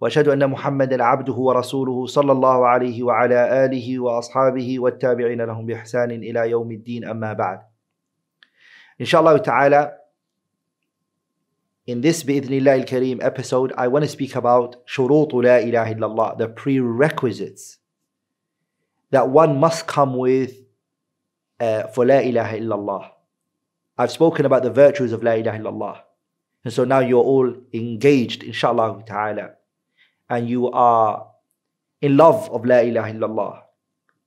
واشهد ان محمدا عبده ورسوله صلى الله عليه وعلى اله واصحابه والتابعين لهم باحسان إلى يوم الدين اما بعد inshallah ta'ala in this باذن al-kareem episode i want to speak about شروط لا اله الا الله the prerequisites that one must come with uh, for La ilaha illallah. I've spoken about the virtues of La ilaha illallah. And so now you're all engaged, inshallah ta'ala, and you are in love of La ilaha illallah.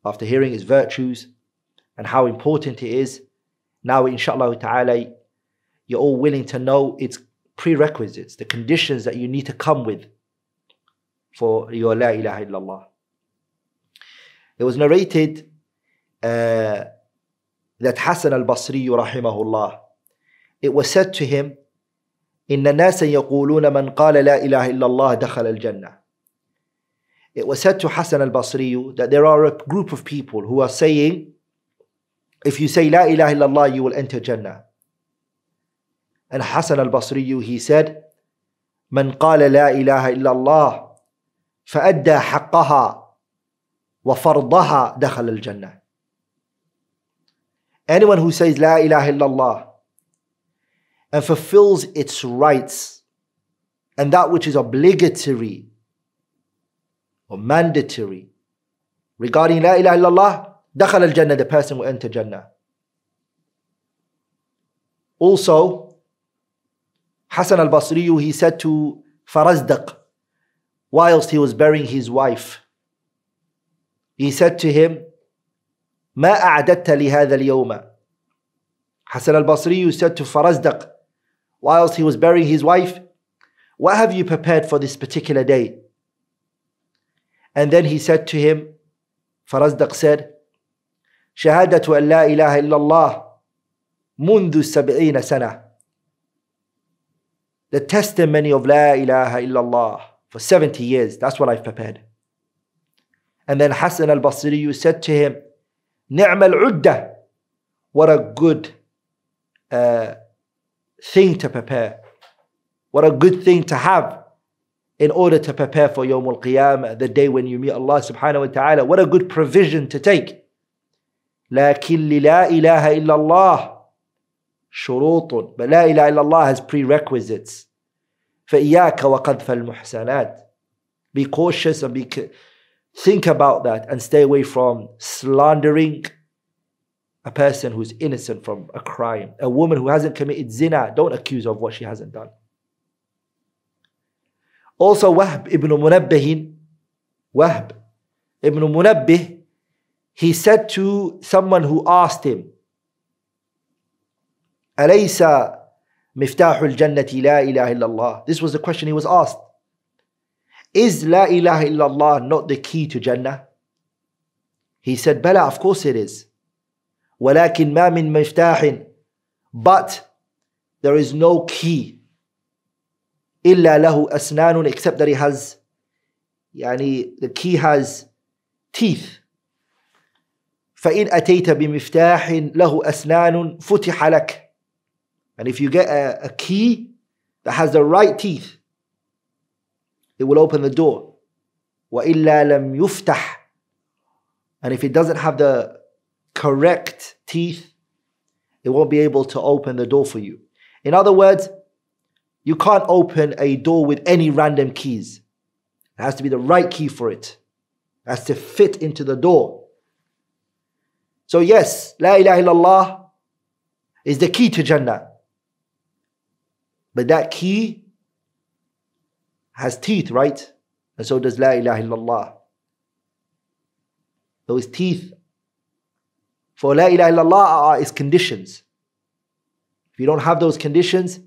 After hearing its virtues and how important it is, now inshallah ta'ala, you're all willing to know its prerequisites, the conditions that you need to come with for your La ilaha illallah. It was narrated uh, that Hassan al-Basri rahimahullah, it was said to him, إن الناس يقولون من قال لا إله إلا الله دخل الجنة. It was said to Hassan al-Basri that there are a group of people who are saying, if you say La ilaha illallah, you will enter Jannah. And Hassan al-Basri, he said, من قال لا إله إلا الله فأدى حقها وفرضها دخل الجنة. Anyone who says La ilaha illallah and fulfills its rights and that which is obligatory or mandatory regarding La ilaha illallah, دخل al-Jannah, the person will enter Jannah. Also, Hassan al-Basri, he said to Farazdaq, whilst he was burying his wife, he said to him, ما أعددت لهذا اليوم Hassan al-Basri said to Farazdaq whilst he was burying his wife, what have you prepared for this particular day? And then he said to him, Farazdaq said, شهادة أن لا إله إلا الله منذ سبعين سنة The testimony of La ilaha illallah for 70 years. That's what I've prepared. And then Hassan al-Basri said to him, نعم العدة What a good uh, thing to prepare. What a good thing to have in order to prepare for Yawm al-Qiyamah, the day when you meet Allah subhanahu wa ta'ala. What a good provision to take. لكن لا إله إلا الله شروط but لا إله إلا Allah has prerequisites فإياك وقذف المحسنات be cautious and be Think about that and stay away from slandering a person who's innocent from a crime. A woman who hasn't committed zina, don't accuse her of what she hasn't done. Also, Wahb ibn Munabbih, Wahb ibn Munabbih, he said to someone who asked him, أليس مفتاح الجنة لا إله إلا الله? This was the question he was asked. Is La ilaha illallah not the key to Jannah? He said, Bala, of course it is. ولكن ما من مفتاح But there is no key إلا له أسنان except that it has يعني the key has teeth فإن أتيت بمفتاح له أسنان فتح لك and if you get a, a key that has the right teeth it will open the door. وَإِلَّا لَمْ يُفْتَحْ And if it doesn't have the correct teeth, it won't be able to open the door for you. In other words, you can't open a door with any random keys. It has to be the right key for it. It has to fit into the door. So yes, La ilaha illallah is the key to Jannah. But that key has teeth, right? And so does La ilaha illallah. Those teeth for La ilaha illallah are its conditions. If you don't have those conditions,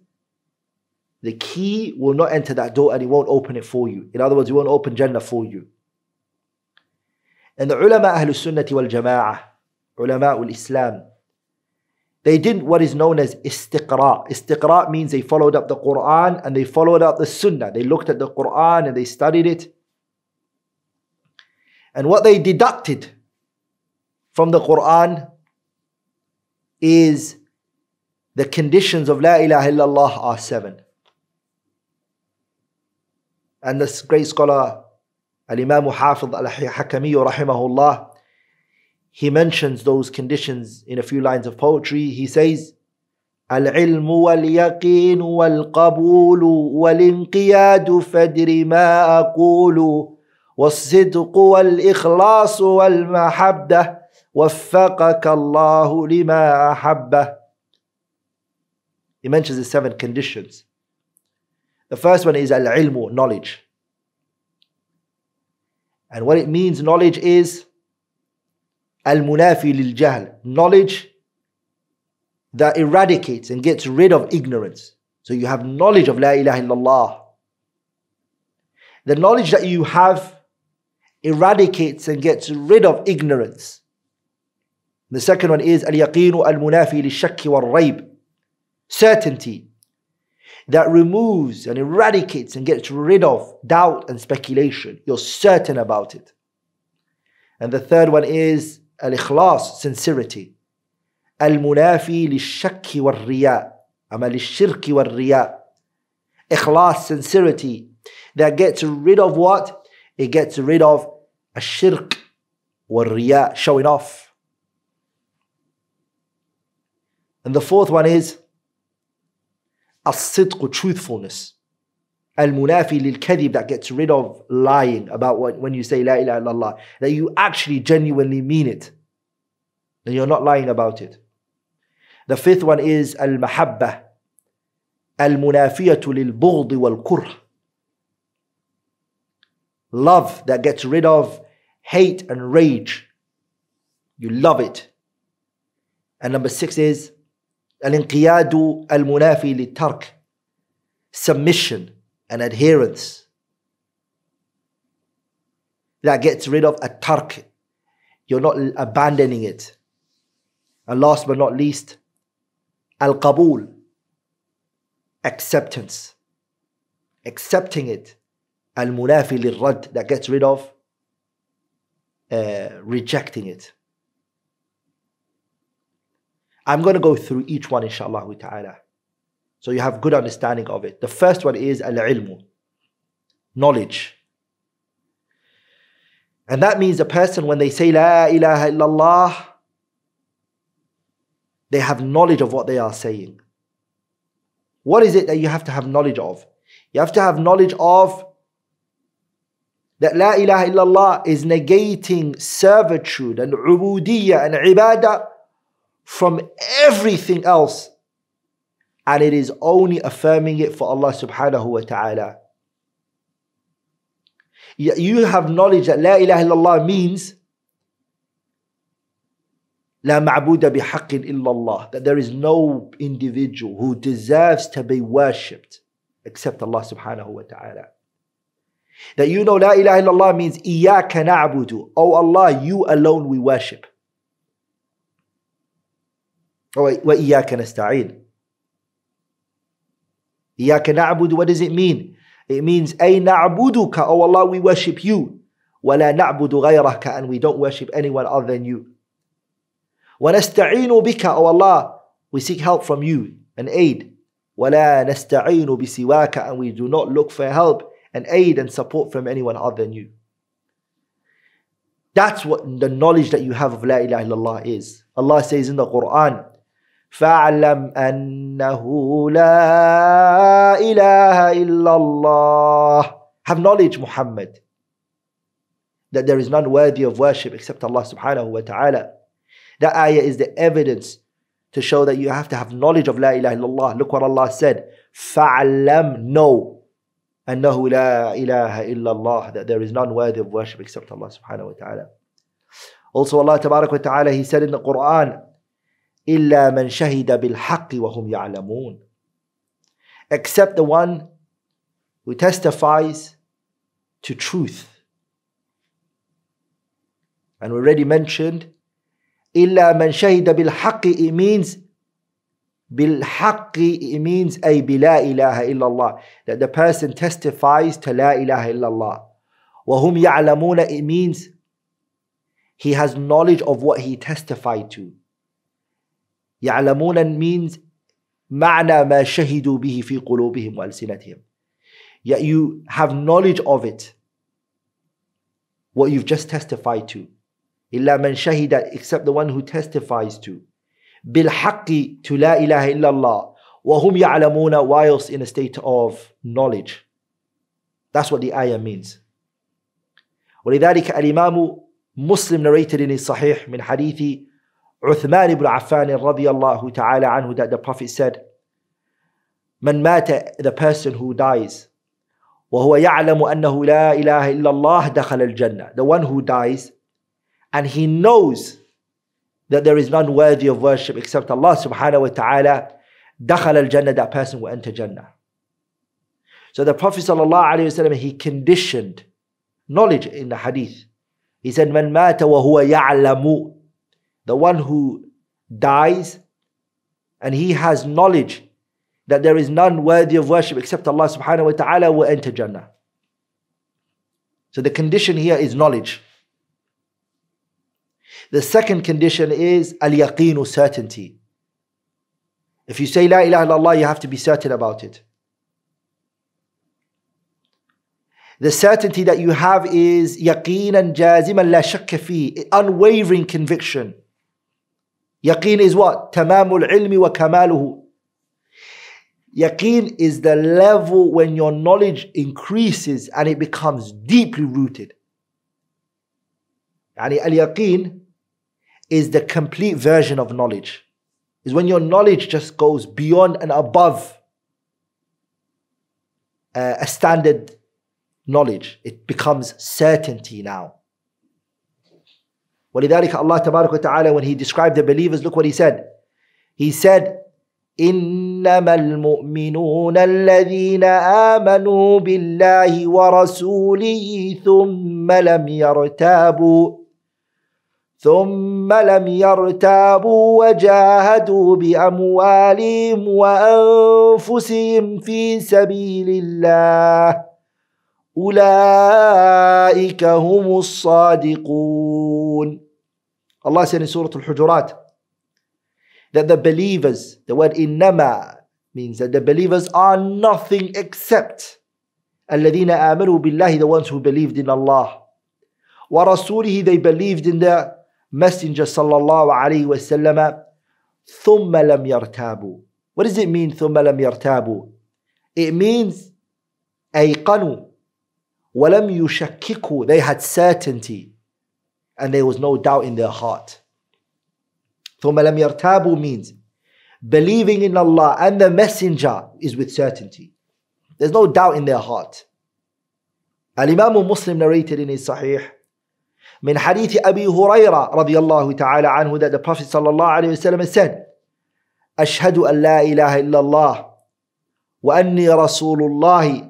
The key will not enter that door and it won't open it for you. In other words, it won't open Jannah for you. And the ulama Ahlul Sunnati wal Jama'ah, ulama ul Islam, they did what is known as istiqra. Istiqra means they followed up the Quran and they followed up the Sunnah. They looked at the Quran and they studied it. And what they deducted from the Quran is the conditions of La ilaha illallah are seven. And this great scholar, Al Imam Hafid Al Hakami, rahimahullah, he mentions those conditions in a few lines of poetry. He says, العلم واليقين والقبول والانقياد فدر ما أقول والصدق والإخلاص والمحبة وفقك الله لما أحبه He mentions the seven conditions. The first one is al-ilmu, knowledge. And what it means, knowledge is al-munafi lil-jahl, knowledge that eradicates and gets rid of ignorance. So you have knowledge of La ilaha illallah. The knowledge that you have eradicates and gets rid of ignorance. The second one is al-yaqinu al-munafi lil-shakki wal-rayb, certainty that removes and eradicates and gets rid of doubt and speculation. You're certain about it. And the third one is al-ikhlas, sincerity. Al-munafi lish-shakki wal-riya. Ama lish-shirki wal-riya. Ikhlas, sincerity. That gets rid of what? It gets rid of a shirk wal-riya, showing off. And the fourth one is الصدق truthfulness المنافي للكذب that gets rid of lying about what, when you say la ilaha illallah that you actually genuinely mean it and you're not lying about it the fifth one is المحبة المنافية للبغض والكره love that gets rid of hate and rage you love it and number six is الانقياد المنافي للترك submission and adherence that gets rid of a tark you're not abandoning it and last but not least al-qabul acceptance accepting it al-munafi lil-rad that gets rid of uh, rejecting it I'm going to go through each one, inshallah ta'ala. So you have good understanding of it. The first one is al-ilmu, knowledge. And that means a person, when they say La ilaha illallah, they have knowledge of what they are saying. What is it that you have to have knowledge of? You have to have knowledge of that La ilaha illallah is negating servitude and ubudiyya and ibadah from everything else. And it is only affirming it for Allah subhanahu wa ta'ala. You have knowledge that La ilaha illallah means La ma'buda bihaqqin illallah. That there is no individual who deserves to be worshipped except Allah subhanahu wa ta'ala. That you know La ilaha illallah means Iyaka na'budu. Oh Allah, you alone we worship. وإياك نستعين إياك نعبد what does it mean? It means أي نعبدك Oh Allah we worship you ولا نعبد غيرك and we don't worship anyone other than you ونستعين بك Oh Allah we seek help from you and aid ولا نستعين بسواك and we do not look for help and aid and support from anyone other than you that's what the knowledge that you have of La ilaha illallah is. Allah says in the Quran, فاعلم أنه لا إله إلا الله Have knowledge Muhammad that there is none worthy of worship except Allah subhanahu wa ta'ala. That ayah is the evidence to show that you have to have knowledge of La ilaha illallah. Look what Allah said. فَعْلَمْ Know لا إله إلا الله that there is none worthy of worship except Allah subhanahu wa ta'ala. Also Allah tabarak wa ta'ala He said in the Quran إلا من شهد بالحق وهم يعلمون except the one who testifies to truth. And we already mentioned, إِلَّا مَنْ شَهِدَ بِالْحَقِّ It means بالحق it means أي بلا إله إلا الله that the person testifies to لا إله إلا الله وهم يعلمون it means he has knowledge of what he testified to يعلمون means معنى ما شهدوا به في قلوبهم وألسنتهم yet you have knowledge of it what you've just testified to إلا من شهد except the one who testifies to بالحق to لا إله إلا الله وهم يعلمون whilst in a state of knowledge that's what the ayah means ولذلك الإمام مسلم narrated in his صحيح من حديث بن عفان رضي الله تعالى عنه that the Prophet said من مات the person who dies وهو يعلم أنه لا إله إلا الله دخل الجنة the one who dies and he knows that there is none worthy of worship except Allah subhanahu wa ta'ala دخل الجنة that person will enter Jannah so the Prophet sallallahu alaihi wasallam he conditioned knowledge in the hadith he said من مات وهو يعلم the one who dies and he has knowledge that there is none worthy of worship except Allah subhanahu wa ta'ala will enter Jannah. So the condition here is knowledge. The second condition is al yaqeenu certainty. If you say La ilaha illallah, you have to be certain about it. The certainty that you have is yaqinan jaziman la shakka fi, unwavering conviction. Yaqeen is what? Tamamul ilmi wa kamaluhu. Yaqeen is the level when your knowledge increases and it becomes deeply rooted. Yani al yaqeen is the complete version of knowledge. Is when your knowledge just goes beyond and above uh, a standard knowledge. It becomes certainty now. ولذلك Allah تبارك وتعالى when he described the believers look what he said. He said إنما المؤمنون الذين آمنوا بالله ورسوله ثم لم يرتابوا ثم لم يرتابوا وجاهدوا بأموالهم وأنفسهم في سبيل الله. أولئك هم الصادقون Allah said in Surah Al-Hujurat that the believers, the word innama means that the believers are nothing except الذين آمنوا بالله, the ones who believed in Allah. ورسوله, they believed in the Messenger sallallahu alayhi wasallam. ثم لم يرتابوا. What does it mean ثم لم يرتابوا? It means أيقنوا ولم يشككوا. They had certainty and there was no doubt in their heart. ثم لم يرتابوا means believing in Allah and the Messenger is with certainty. There's no doubt in their heart. Al-Imam Muslim narrated in his Sahih من حديث أبي هريرة رضي الله تعالى عنه that the Prophet صلى الله عليه وسلم said أشهد أن لا إله إلا الله وأني رسول الله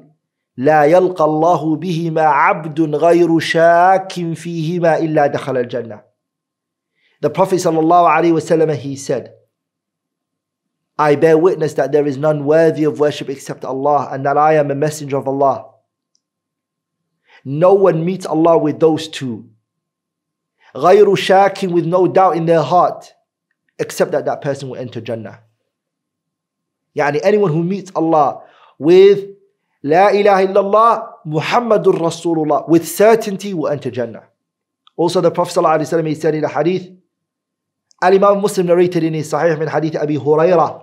لا يلقى الله بهما عبد غير شاك فيهما إلا دخل الجنة The Prophet صلى الله عليه وسلم he said I bear witness that there is none worthy of worship except Allah and that I am a messenger of Allah. No one meets Allah with those two. غير shakin with no doubt in their heart except that that person will enter Jannah. Yani anyone who meets Allah with La ilaha illallah Muhammadur Rasulullah with certainty will enter Jannah. Also the Prophet ﷺ he said in a hadith Al-Imam Muslim narrated in his Sahih min hadith Abi Hurairah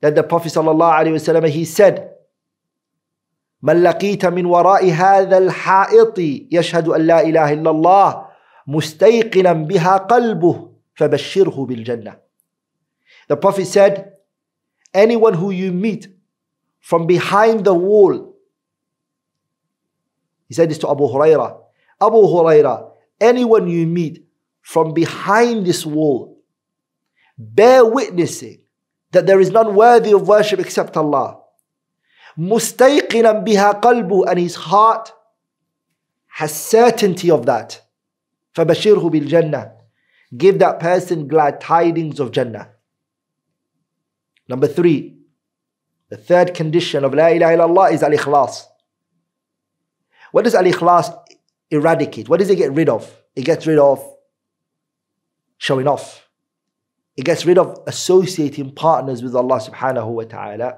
that the Prophet ﷺ he said من لقيت من وراء هذا الحائط يشهد أن لا إله إلا الله مستيقنا بها قلبه فبشره بالجنة The Prophet said, anyone who you meet from behind the wall, he said this to Abu Huraira, Abu Huraira, anyone you meet from behind this wall, bear witnessing that there is none worthy of worship except Allah. مستيقنا بها قلبه and his heart has certainty of that فبشره بالجنة give that person glad tidings of Jannah number three the third condition of La ilaha illallah is al-ikhlas what does al-ikhlas eradicate what does it get rid of it gets rid of showing off it gets rid of associating partners with Allah subhanahu wa ta'ala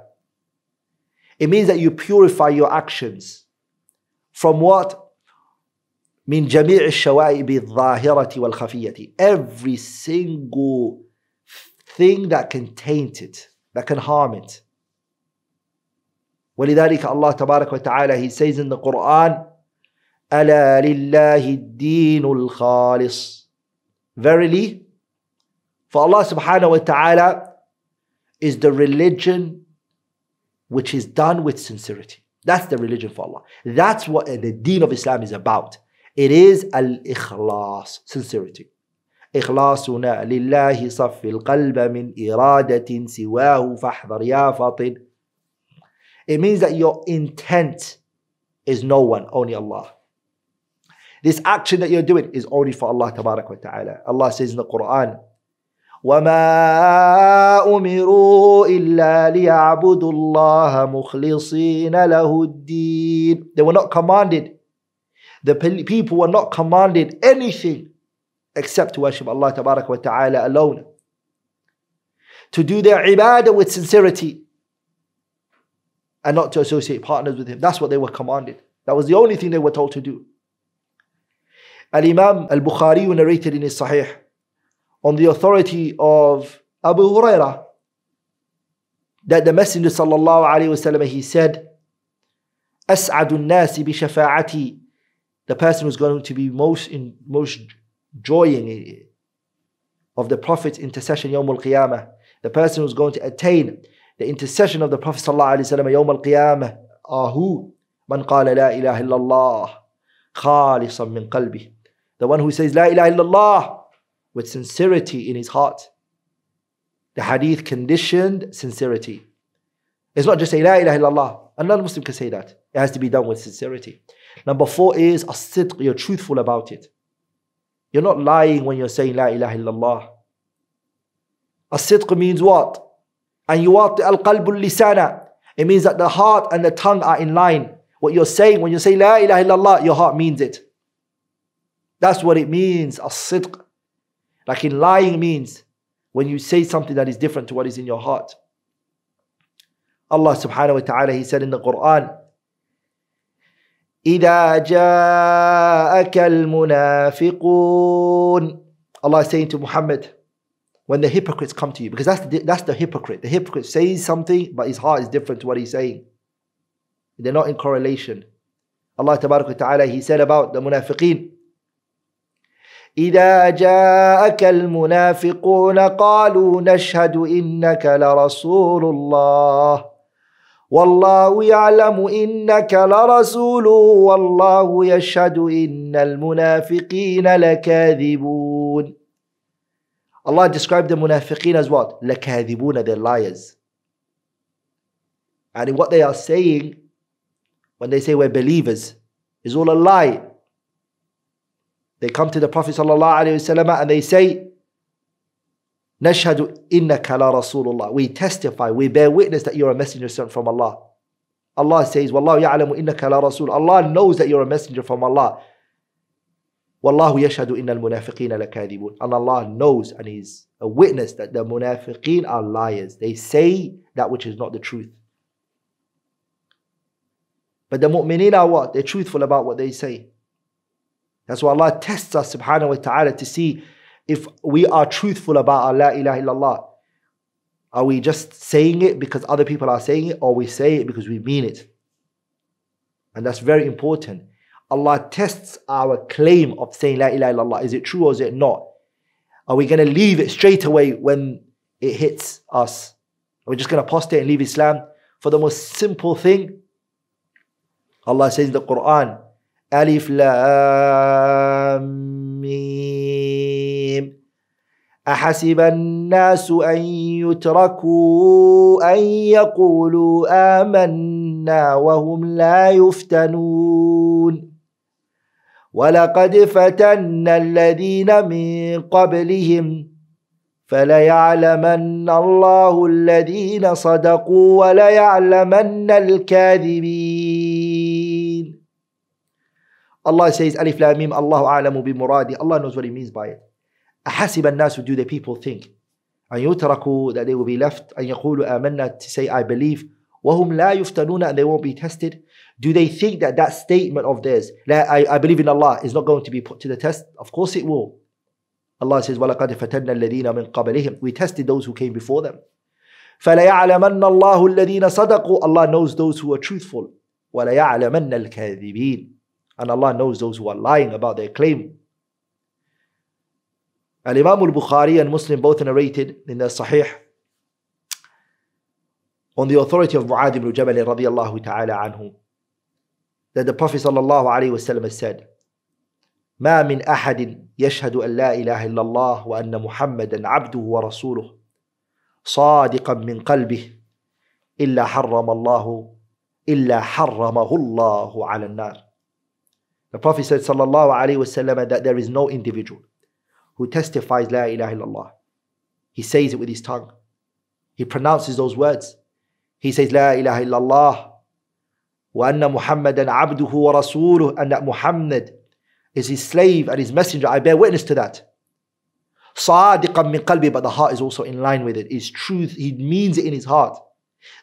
it means that you purify your actions from what من جميع الشوائب الظاهرة والخفية every single thing that can taint it that can harm it ولذلك Allah تبارك وتعالى he says in the Quran ألا لله الدين الخالص verily for Allah subhanahu wa ta'ala is the religion which is done with sincerity that's the religion for Allah that's what the deen of Islam is about it is al-ikhlas, sincerity. إخلاصنا لله صف القلب من إرادة سواه فاحذر يا فاطن It means that your intent is no one, only Allah. This action that you're doing is only for Allah تبارك وتعالى. Allah says in the Quran, وما أمروا إلا ليعبدوا الله مخلصين له الدين. They were not commanded the people were not commanded anything except to worship Allah wa ta'ala alone. To do their ibadah with sincerity and not to associate partners with him. That's what they were commanded. That was the only thing they were told to do. Al Imam Al Bukhari narrated in his Sahih on the authority of Abu Hurairah that the Messenger sallallahu alaihi wasallam he said, "As'adun nasi bi. The person who's going to be most in most joying of the Prophet's intercession yawmul qiyamah. The person who's going to attain the intercession of the Prophet sallallahu alaihi wasallam al-Qiyamah who? The one who says la ilaha illallah with sincerity in his heart. The hadith conditioned sincerity. It's not just say la ilaha illallah. A non-Muslim can say that. It has to be done with sincerity. Number four is as-sidq, you're truthful about it. You're not lying when you're saying La ilaha illallah. As-sidq means what? And you are al-qalbul lisana. It means that the heart and the tongue are in line. What you're saying when you say La ilaha illallah, your heart means it. That's what it means, as-sidq. Like in lying means when you say something that is different to what is in your heart. Allah subhanahu wa ta'ala, He said in the Quran, إذا جاءك المنافقون Allah is saying to Muhammad when the hypocrites come to you because that's the, that's the hypocrite the hypocrite says something but his heart is different to what he's saying they're not in correlation Allah وتعالى he said about the munafiqeen إذا جاءك المنافقون قالوا نشهد إنك لرسول الله والله يعلم إنك لرسول والله يشهد إن المنافقين لكاذبون Allah described the munafiqeen as what? لكاذبون, they're liars. And what they are saying when they say we're believers is all a lie. They come to the Prophet ﷺ and they say, نشهد إنك لا رسول الله. We testify, we bear witness that you're a messenger sent from Allah. Allah says, والله يعلم إنك لا رسول. Allah knows that you're a messenger from Allah. Wallahu yashhadu innal munafiqeen lakadibun. And Allah knows and He's a witness that the munafiqeen are liars. They say that which is not the truth. But the mu'mineen are what? They're truthful about what they say. That's why Allah tests us subhanahu wa ta'ala to see if we are truthful about Allah la ilaha illallah. Are we just saying it because other people are saying it or we say it because we mean it? And that's very important. Allah tests our claim of saying La ilaha illallah. Is it true or is it not? Are we going to leave it straight away when it hits us? Are we just going to apostate and leave Islam? For the most simple thing, Allah says in the Quran, Alif Lam Mim. أحسب الناس أن يتركوا أن يقولوا آمنا وهم لا يفتنون ولقد فتنا الذين من قبلهم فليعلمن الله الذين صدقوا وليعلمن الكاذبين Allah says Alif Lam Mim Allahu a'lamu bi muradi Allah knows what he means by it أحسب الناس do the people think أن يتركوا that they will be left أن يقولوا آمنا to say I believe وهم لا يفتنون and they won't be tested do they think that that statement of theirs that I, I believe in Allah is not going to be put to the test of course it will Allah says وَلَقَدْ فَتَنَّا الَّذِينَ مِنْ قَبْلِهِمْ we tested those who came before them فَلَيَعْلَمَنَّ اللَّهُ الَّذِينَ صَدَقوا Allah knows those who are truthful وَلَيَعْلَمَنَّ الْكَاذِبِينَ and Allah knows those who are lying about their claim Al-Imam al-Bukhari and Muslim both narrated in their Sahih on the authority of Mu'adh ibn Jabal radiallahu ta'ala anhu that the Prophet sallallahu alayhi wasallam said ما من أحد يشهد أن لا إله إلا الله وأن محمدا عبده ورسوله صادقا من قلبه إلا حرم الله إلا حرمه الله على النار The Prophet said صلى الله عليه وسلم that there is no individual who testifies لا إله إلا الله He says it with his tongue. He pronounces those words. He says إله إلا الله وأن محمدا عبده ورسوله and that Muhammad is his slave and his messenger. I bear witness to that. صادقا من قلبي but the heart is also in line with it. It's truth. He means it in his heart.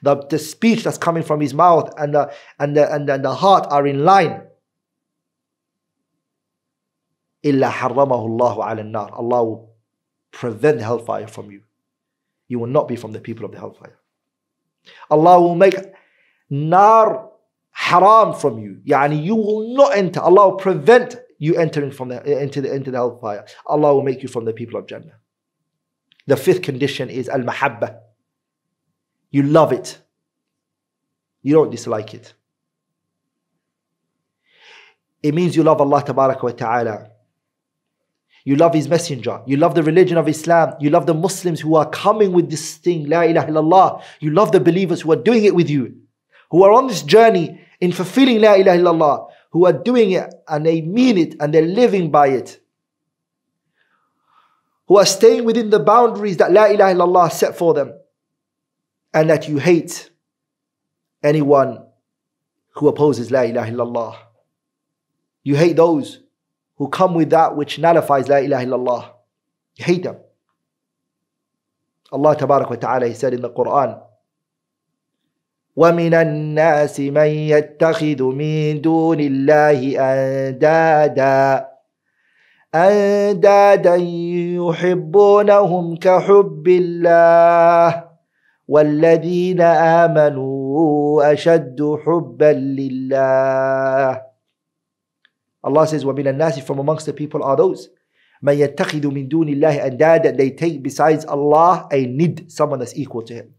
The, the speech that's coming from his mouth and the, and, the, and, the, and the heart are in line. إلا حرمه الله على النار. Allah will prevent hellfire from you. You will not be from the people of the hellfire. Allah will make nar haram from you. Yani you will not enter. Allah will prevent you entering from the into the into the hellfire. Allah will make you from the people of Jannah. The fifth condition is al mahabba. You love it. You don't dislike it. It means you love Allah wa ta'ala. You love His Messenger. You love the religion of Islam. You love the Muslims who are coming with this thing, La ilaha illallah. You love the believers who are doing it with you, who are on this journey in fulfilling La ilaha illallah who are doing it and they mean it and they're living by it. Who are staying within the boundaries that La ilaha illallah set for them. And that you hate anyone who opposes La ilaha illallah. You hate those who come with that which nullifies La ilaha illallah. You hate them. Allah Ta'ala, He said in the Quran, ومن الناس من يتخذ من دون الله أندادا. أندادا يحبونهم كحب الله والذين آمنوا أشد حبا لله. Allah says ومن الناس from amongst the people are those من يتخذ من دون الله أندادا. They take besides Allah a nid someone that's equal to him.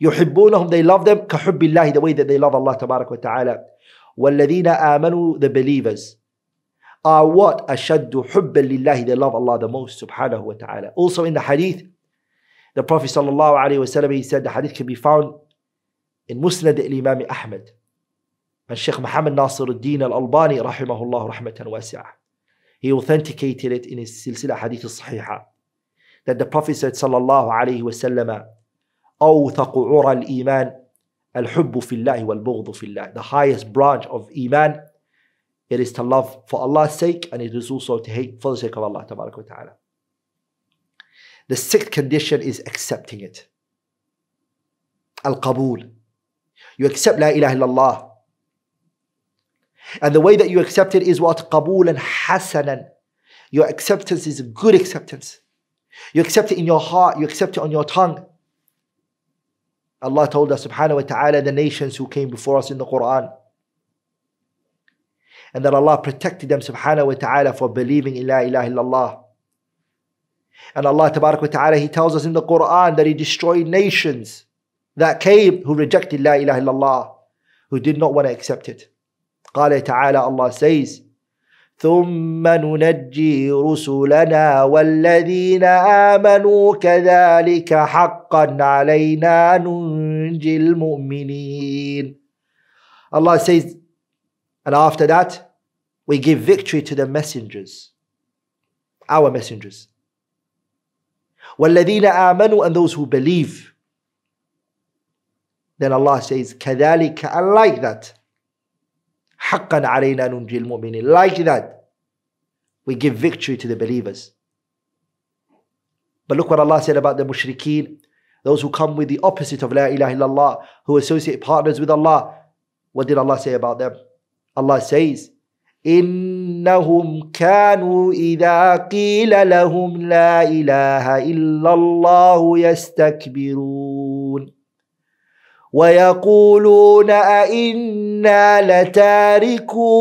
يحبونهم they love them كحب الله the way that they love Allah تبارك وتعالى والذين آمنوا the believers are what أشد حبا لله they love Allah the most سبحانه وتعالى also in the hadith the Prophet صلى الله عليه وسلم he said the hadith can be found in مسند الإمام أحمد and Sheikh Muhammad Nasir al-Din al-Albani رحمه الله رحمة واسعة he authenticated it in his silsila hadith al-Sahihah that the Prophet said صلى الله عليه وسلم أوثق عرى الإيمان الحب في الله والبغض في الله the highest branch of iman it is to love for Allah's sake and it is also to hate for the sake of Allah تبارك وتعالى the sixth condition is accepting it القبول you accept لا إله إلا الله and the way that you accept it is what قبولا حسنا your acceptance is a good acceptance you accept it in your heart you accept it on your tongue Allah told us subhanahu wa ta'ala the nations who came before us in the Quran. And that Allah protected them subhanahu wa ta'ala for believing in La ilaha illallah. And Allah tabarak wa ta'ala He tells us in the Quran that He destroyed nations that came who rejected La ilaha illallah, who did not want to accept it. قال تعالى Allah says ثم ننجي رسلنا والذين آمنوا كذلك حقا علينا ننجي المؤمنين Allah says and after that we give victory to the messengers our messengers والذين آمنوا and those who believe then Allah says كذلك and like that حقا علينا ننجي المؤمنين like that we give victory to the believers but look what Allah said about the mushrikeen those who come with the opposite of La ilaha illallah who associate partners with Allah what did Allah say about them Allah says إنهم كانوا إذا قيل لهم لا إله إلا الله يستكبرون ويقولون أئنا لتاركو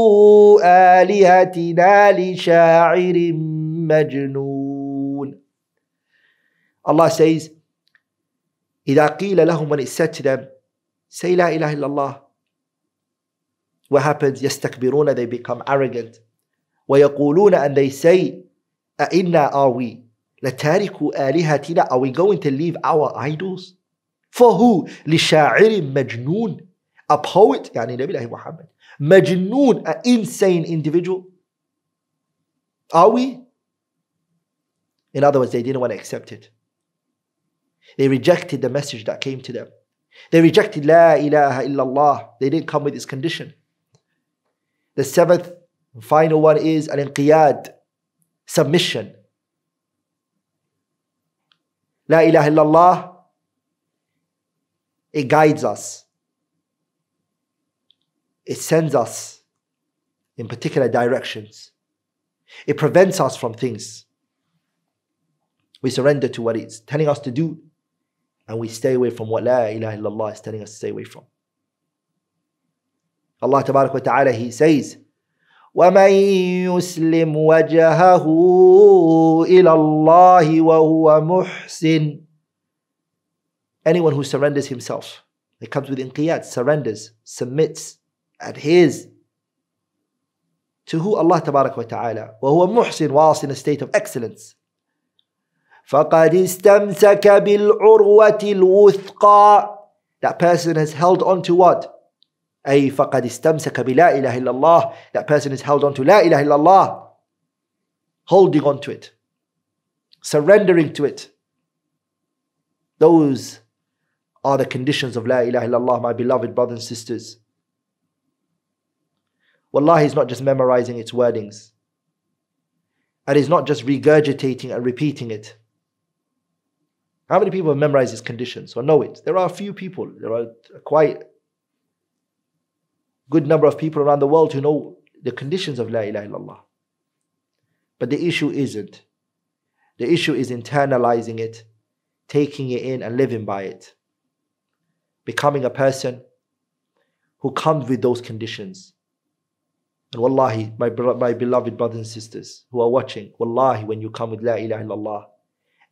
آلهتنا لشاعر مجنون. الله says إذا قيل لهم من استسلم say لا إله إلا الله. What happens? يستكبرون they become arrogant. ويقولون and they say أئنا are we لتاركو آلهتنا؟ Are we going to leave our idols? For who? لشاعر مجنون. A poet, يعني نبي الله محمد. مجنون, an insane individual. Are we? In other words, they didn't want to accept it. They rejected the message that came to them. They rejected La ilaha illallah. They didn't come with this condition. The seventh final one is an inqiyad, submission. La ilaha illallah it guides us. It sends us in particular directions. It prevents us from things. We surrender to what it's telling us to do and we stay away from what La ilaha illallah is telling us to stay away from. Allah Tabarak wa Ta'ala, He says, ومن يسلم وجهه إلى الله وهو محسن anyone who surrenders himself. It comes with inqiyat, surrenders, submits, adheres to who Allah tabarak wa ta'ala. وهو محسن whilst in a state of excellence. فقد استمسك بالعروة الوثقى That person has held on to what? أي فقد استمسك بلا إله إلا الله That person is held on to لا إله إلا الله Holding on to it. Surrendering to it. Those are the conditions of La ilaha illallah, my beloved brothers and sisters. Wallahi is not just memorizing its wordings. And is not just regurgitating and repeating it. How many people have memorized its conditions or know it? There are a few people. There are quite good number of people around the world who know the conditions of La ilaha illallah. But the issue isn't. The issue is internalizing it, taking it in and living by it becoming a person who comes with those conditions. And wallahi, my, my beloved brothers and sisters who are watching, wallahi, when you come with La ilaha illallah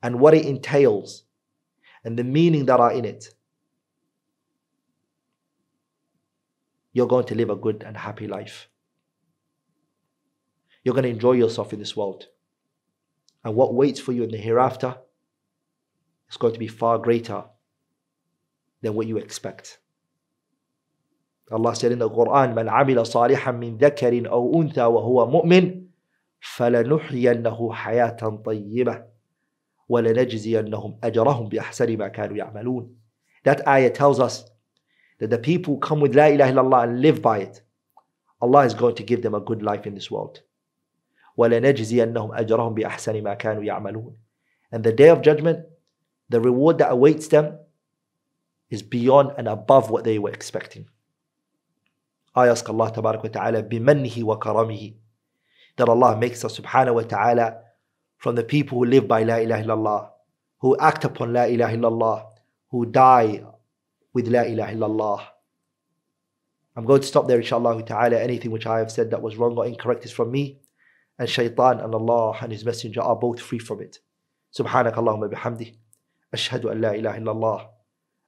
and what it entails and the meaning that are in it, you're going to live a good and happy life. You're going to enjoy yourself in this world. And what waits for you in the hereafter is going to be far greater than what you expect. Allah said in the Quran, من عمل صالحا من ذكر أو أنثى وهو مؤمن فلنحيينه حياة طيبة ولنجزينهم أجرهم بأحسن ما كانوا يعملون. That ayah tells us that the people who come with La ilaha illallah and live by it, Allah is going to give them a good life in this world. وَلَنَجْزِيَنَّهُمْ أَجْرَهُمْ بِأَحْسَنِ مَا كَانُوا يَعْمَلُونَ And the day of judgment, the reward that awaits them is beyond and above what they were expecting. I ask Allah Ta'ala bimannihi wa karamihi that Allah makes us subhanahu wa ta'ala from the people who live by La ilaha illallah, who act upon La ilaha illallah, who die with La ilaha illallah. I'm going to stop there inshallah ta'ala. Anything which I have said that was wrong or incorrect is from me. And shaitan and Allah and His Messenger are both free from it. سبحانك اللهم بحمده أشهد أن لا إله إلا الله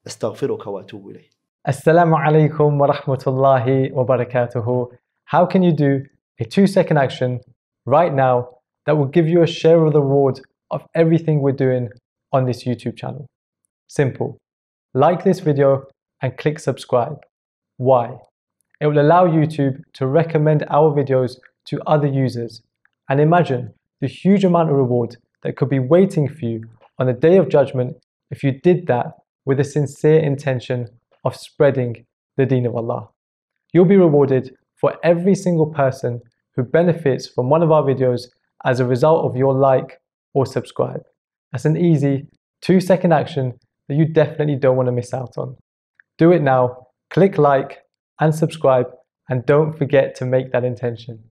أستغفرك وأتوب إليه Assalamu alaikum wa rahmatullahi wa barakatuhu. How can you do a two second action right now that will give you a share of the reward of everything we're doing on this YouTube channel. Simple. Like this video and click subscribe. Why? It will allow YouTube to recommend our videos to other users. And imagine the huge amount of reward that could be waiting for you on the day of judgment if you did that with a sincere intention of spreading the deen of Allah. You'll be rewarded for every single person who benefits from one of our videos as a result of your like or subscribe. That's an easy two second action that you definitely don't want to miss out on. Do it now, click like and subscribe, and don't forget to make that intention.